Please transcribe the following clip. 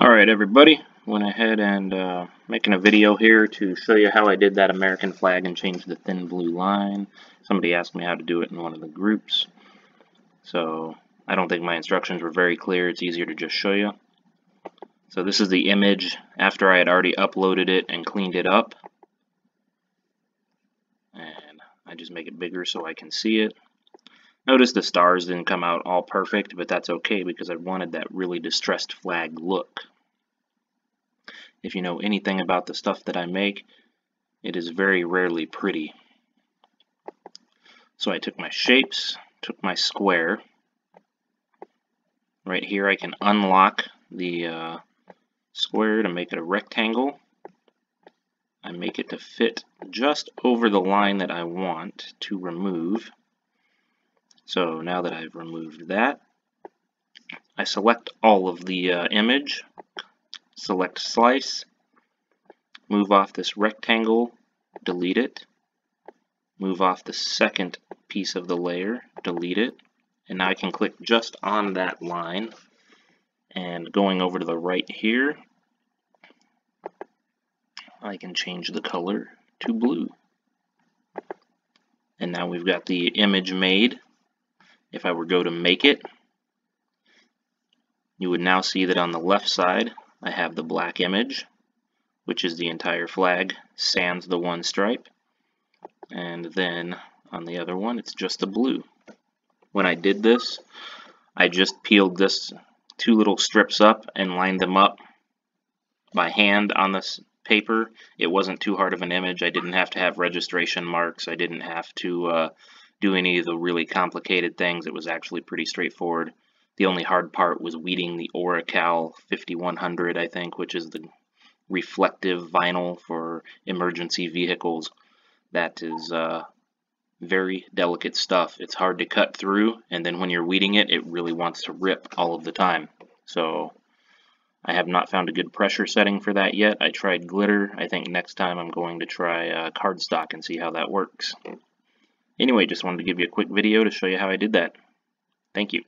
Alright everybody, went ahead and uh, making a video here to show you how I did that American flag and change the thin blue line. Somebody asked me how to do it in one of the groups. So I don't think my instructions were very clear, it's easier to just show you. So this is the image after I had already uploaded it and cleaned it up. And I just make it bigger so I can see it. Notice the stars didn't come out all perfect, but that's okay because I wanted that really distressed flag look. If you know anything about the stuff that I make, it is very rarely pretty. So I took my shapes, took my square. Right here I can unlock the uh, square to make it a rectangle. I make it to fit just over the line that I want to remove. So now that I've removed that, I select all of the uh, image, select slice, move off this rectangle, delete it, move off the second piece of the layer, delete it, and now I can click just on that line. And going over to the right here I can change the color to blue. And now we've got the image made if I were go to make it, you would now see that on the left side I have the black image, which is the entire flag, sans the one stripe, and then on the other one it's just the blue. When I did this, I just peeled this two little strips up and lined them up by hand on this paper. It wasn't too hard of an image. I didn't have to have registration marks. I didn't have to uh, do any of the really complicated things. It was actually pretty straightforward. The only hard part was weeding the Oracal 5100, I think, which is the reflective vinyl for emergency vehicles. That is uh, very delicate stuff. It's hard to cut through, and then when you're weeding it, it really wants to rip all of the time. So I have not found a good pressure setting for that yet. I tried glitter. I think next time I'm going to try uh, cardstock and see how that works. Anyway, just wanted to give you a quick video to show you how I did that. Thank you.